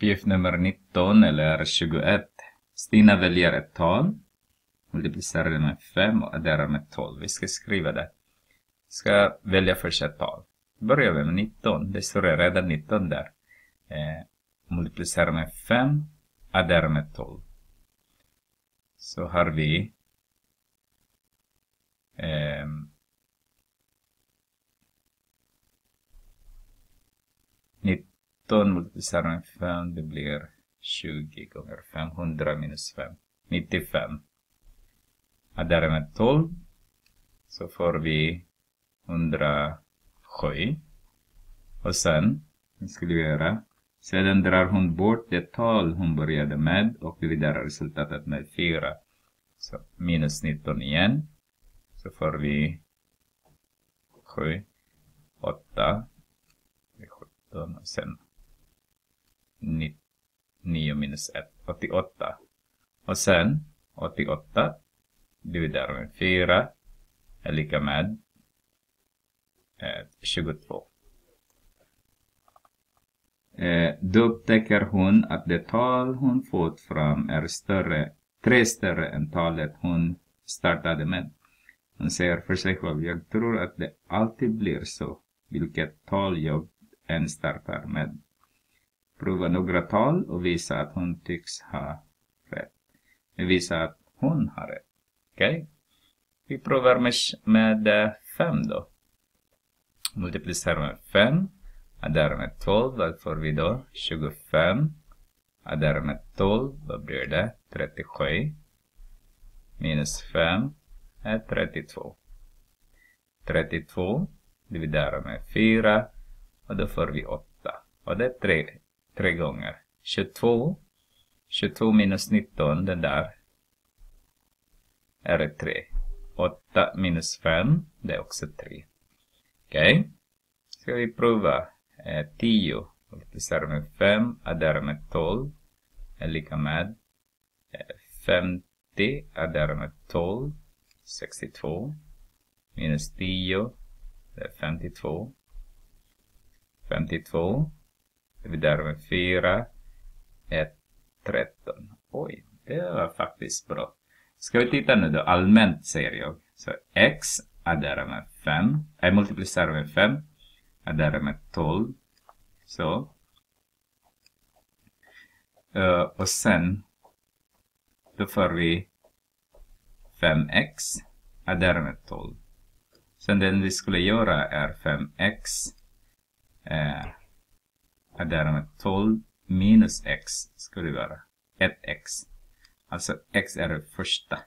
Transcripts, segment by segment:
Uppgift nummer 19 eller 21. Stina väljer ett tal, multiplicerar det med 5 och adderar med 12. Vi ska skriva det. Vi ska välja först ett tal. Börjar vi med 19. Det står redan 19 där. Eh, multiplicerar med 5, adderar med 12. Så har vi eh, multiplicerar med 5, det blir 20 gånger 500 minus 5, 95. Adderar med 12 så får vi 107. Och sen, vad skulle vi göra? Sedan drar hon bort det tal hon började med och dividerar resultatet med 4. Så minus 19 igen. Så får vi 7, 8, 17 och sen 9 minus 1, 88. Och sen 88 dividerar med 4 är lika med eh, 22. Eh, då upptäcker hon att det tal hon fått fram är större, tre större än talet hon startade med. Hon säger för sig själv, jag tror att det alltid blir så, vilket tal jag än startar med. Prova några tal och visa att hon tycks ha rätt. Visa att hon har rätt. Okej? Okay? Vi provar med, med eh, 5 då. Multiplicera med 5. Addera med 12. Vad får vi då? 25. Addera med 12. Vad blir det? 37. Minus 5 är 32. 32 dividerar med 4 och då får vi 8. Och det är 3, tre gånger. 22. 22 minus 19, den där, är 3. 8 minus 5, det är också 3. Okej. Okay. Ska vi prova. Eh, 10 multiplicerar med 5, adderar med 12 är lika med eh, 50 adderar med 12, 62 minus 10, det är 52. 52 dividerar med 4 är 13. Oj, det var faktiskt bra. Ska vi titta nu då, allmänt säger jag. Så x adderar med 5, äh, multiplicerar med 5, adderar med 12. Så. Uh, och sen, då får vi 5x, adderar med 12. Sen den vi skulle göra är 5x, eh, är därmed 12 minus x skulle det vara 1x. Alltså x är det första.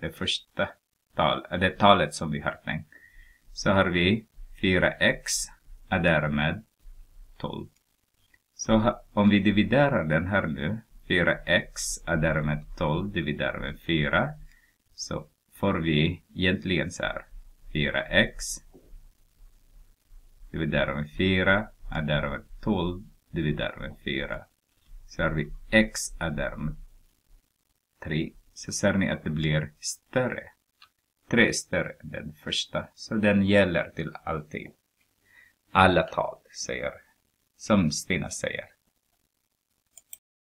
Det första tal, äh, det talet som vi har tänkt. Så har vi 4x är därmed 12. Så om vi dividerar den här nu, 4x är därmed 12 dividerar med 4, så får vi egentligen så här, 4x dividerar med 4, adderar med 12, dividerar med 4. Så har vi x adderar med 3. Så ser ni att det blir större. 3 större än den första. Så den gäller till alltid. Alla tal, säger, som Stina säger.